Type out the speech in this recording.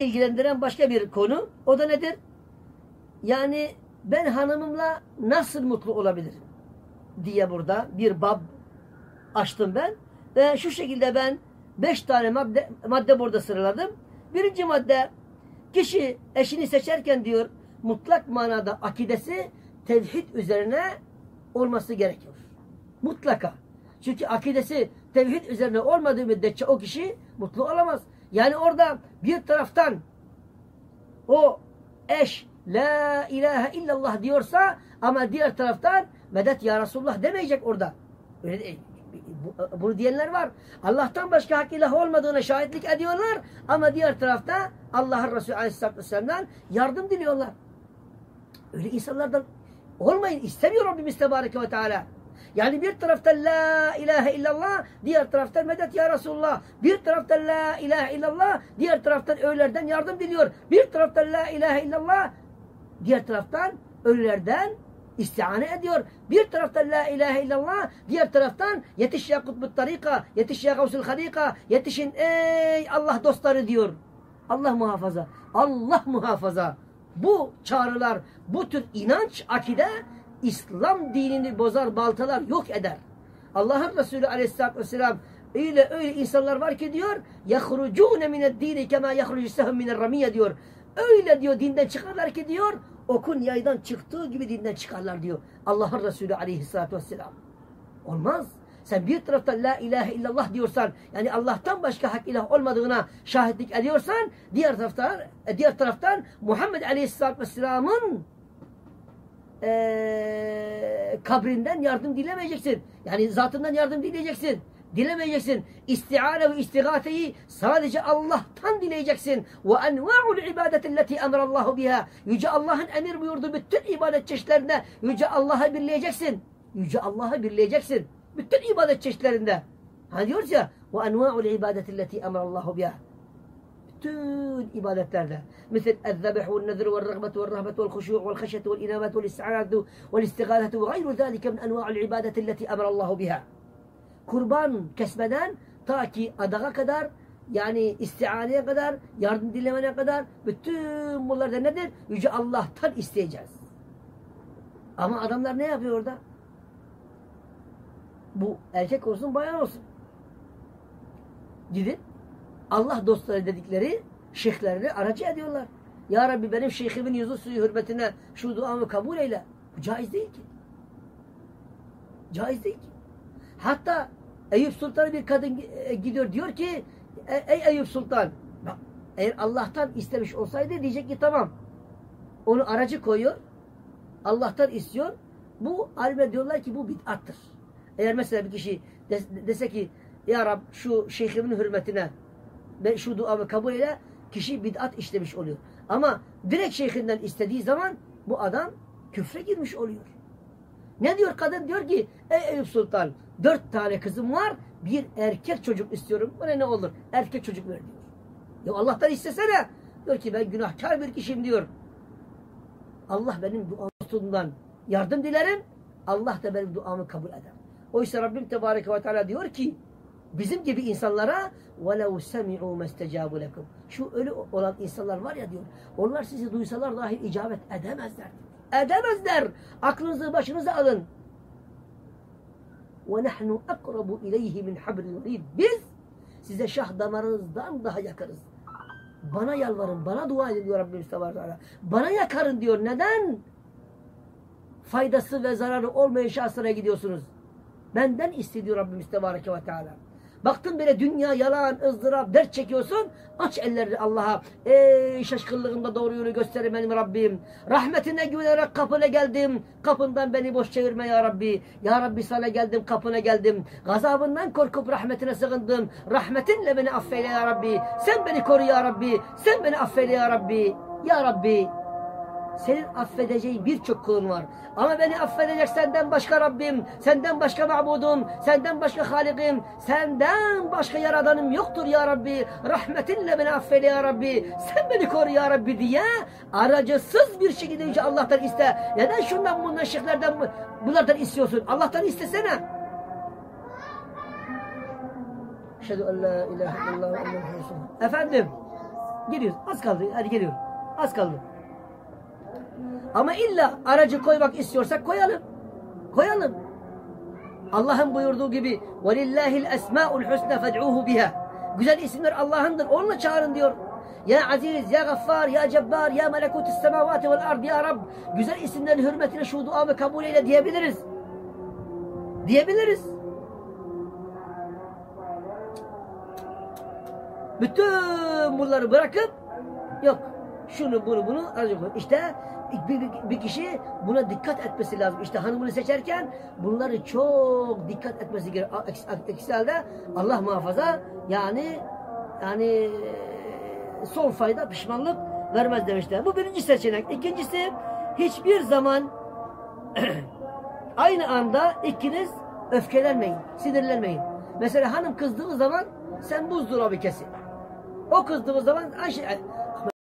ilgilendiren başka bir konu. O da nedir? Yani ben hanımımla nasıl mutlu olabilirim? Diye burada bir bab açtım ben. Ve şu şekilde ben beş tane madde, madde burada sıraladım. Birinci madde kişi eşini seçerken diyor mutlak manada akidesi tevhid üzerine olması gerekiyor. Mutlaka. Çünkü akidesi tevhid üzerine olmadığı müddetçe o kişi mutlu olamaz. Yani orada bir taraftan o eş la ilahe illallah diyorsa ama diğer taraftan medet ya Resulullah demeyecek orada. Öyle değil. Bunu diyenler var. Allah'tan başka hak ilah olmadığına şahitlik ediyorlar ama diğer tarafta Allah'ın Resulü Aleyhisselatü Vesselam'dan yardım diliyorlar. Öyle insanlardan olmayın. istemiyor Rabbimiz Tebareke ve Teala. Yani bir tarafta la ilahe illallah, diğer taraftan medet ya Resulullah. Bir taraftan la ilahe illallah, diğer taraftan ölülerden yardım diliyor. Bir taraftan la ilahe illallah, diğer taraftan ölülerden istihane ediyor. Bir taraftan la ilahe illallah, diğer taraftan yetiş ya kutbut tarika, yetiş ya gavsul harika, yetişin ey Allah dostları diyor. Allah muhafaza. Allah muhafaza. Bu çağrılar, bu tür inanç, akide İslam dinini bozar, baltalar yok eder. Allah'ın Resulü aleyhissalatü vesselam öyle öyle insanlar var ki diyor yahrucune mined dini kema yahrucu sehum minel ramiye diyor. Öyle diyor dinden çıkarlar ki diyor okun yaydan çıktığı gibi dinden çıkarlar diyor. Allah'ın Resulü aleyhissalatü vesselam. Olmaz. Sen bir tarafta la ilahe illallah diyorsan yani Allah'tan başka hak ilah olmadığına şahitlik ediyorsan diğer taraftan e, diğer taraftan Muhammed aleyhissalatü vesselamın e, kabrinden yardım dilemeyeceksin. Yani zatından yardım dileyeceksin. Dilemeyeceksin. İstiane ve istigateyi sadece Allah'tan dileyeceksin. Ve enva'ul ibadetilleti emrallahu biha. Yüce Allah'ın emir buyurduğu bütün ibadet çeşitlerinde Yüce Allah'a birleyeceksin. Yüce Allah'a birleyeceksin. Bütün ibadet çeşitlerinde. Hani diyoruz ya ve enva'ul ibadetilleti emrallahu biha bütün ibadetlerde. Mesela el-zebih ve'l-nezr ve'l-ragbet ve'l-rahbet ve'l-huşu' ve'l-haşyet ve'l-inamet ve'l-isti'anat ve'l-istighalet ve gayru zalika min enva'il ibadeti allati emrallahu biha. Kurban kesmeden ta ki adaga kadar yani istianeye kadar, yardım dilemene kadar bütün bunlar da nedir? Yüce Allah'tan isteyeceğiz. Ama adamlar ne yapıyor orada? Bu erkek olsun, bayan olsun. Gidip Allah dostları dedikleri şeyhlerini aracı ediyorlar. Ya Rabbi benim şeyhimin yüzü suyu hürmetine şu duamı kabul eyle. Bu caiz değil ki. Caiz değil ki. Hatta Eyüp Sultan'a bir kadın e, gidiyor diyor ki ey Eyüp Sultan eğer Allah'tan istemiş olsaydı diyecek ki tamam. Onu aracı koyuyor. Allah'tan istiyor. Bu alimler diyorlar ki bu bid'attır. Eğer mesela bir kişi dese ki Ya Rab şu şeyhimin hürmetine ben şu duamı kabul eyle kişi bid'at işlemiş oluyor. Ama direkt şeyhinden istediği zaman bu adam küfre girmiş oluyor. Ne diyor kadın? Diyor ki ey Eyüp Sultan dört tane kızım var bir erkek çocuk istiyorum. Bana ne olur? Erkek çocuk ver diyor. Ya Allah'tan istesene. Diyor ki ben günahkar bir kişiyim diyor. Allah benim duamdan yardım dilerim. Allah da benim duamı kabul eder. Oysa Rabbim Tebareke ve Teala diyor ki bizim gibi insanlara وَلَوْ سَمِعُوا مَسْتَجَابُ لَكُمْ Şu ölü olan insanlar var ya diyor. Onlar sizi duysalar dahi icabet edemezler. Edemezler. Aklınızı başınıza alın. وَنَحْنُ أَقْرَبُ اِلَيْهِ مِنْ حَبْرِ الْغِيبِ Biz size şah damarınızdan daha yakarız. Bana yalvarın, bana dua edin diyor Rabbimiz Teala. Bana yakarın diyor. Neden? Faydası ve zararı olmayan şahsına gidiyorsunuz. Benden istediyor Rabbimiz Tebareke ve Teala. Baktın böyle dünya yalan, ızdırap, dert çekiyorsun. Aç ellerini Allah'a. Ey şaşkınlığında doğru yolu gösterin benim Rabbim. Rahmetine güvenerek kapına geldim. Kapından beni boş çevirme ya Rabbi. Ya Rabbi sana geldim, kapına geldim. Gazabından korkup rahmetine sığındım. Rahmetinle beni affeyle ya Rabbi. Sen beni koru ya Rabbi. Sen beni affeyle ya Rabbi. Ya Rabbi senin affedeceğin birçok kulun var. Ama beni affedecek senden başka Rabbim, senden başka mabudum, senden başka halikim, senden başka yaradanım yoktur ya Rabbi. Rahmetinle beni affeyle ya Rabbi. Sen beni koru ya Rabbi diye aracısız bir şekilde Yüce Allah'tan iste. Neden şundan bundan şeyhlerden bunlardan istiyorsun? Allah'tan istesene. Eşhedü en la ilahe illallah Efendim? Geliyoruz. Az kaldı. Hadi geliyorum. Az kaldı. Ama illa aracı koymak istiyorsak koyalım. Koyalım. Allah'ın buyurduğu gibi وَلِلَّهِ الْاَسْمَاءُ الْحُسْنَ فَدْعُوهُ biha. Güzel isimler Allah'ındır. Onunla çağırın diyor. Ya Aziz, Ya Gaffar, Ya Cebbar, Ya Melekutis semavati vel ard, Ya Rab. Güzel isimlerin hürmetine şu duamı kabul eyle diyebiliriz. Diyebiliriz. Bütün bunları bırakıp yok şunu bunu bunu aracı koy. İşte bir, bir, bir kişi buna dikkat etmesi lazım. İşte hanımını seçerken bunları çok dikkat etmesi gerekiyor. Eksi halde Allah muhafaza yani yani son fayda pişmanlık vermez demişler. Bu birinci seçenek. İkincisi hiçbir zaman aynı anda ikiniz öfkelenmeyin, sinirlenmeyin. Mesela hanım kızdığı zaman sen buzdolabı kesin. O kızdığı zaman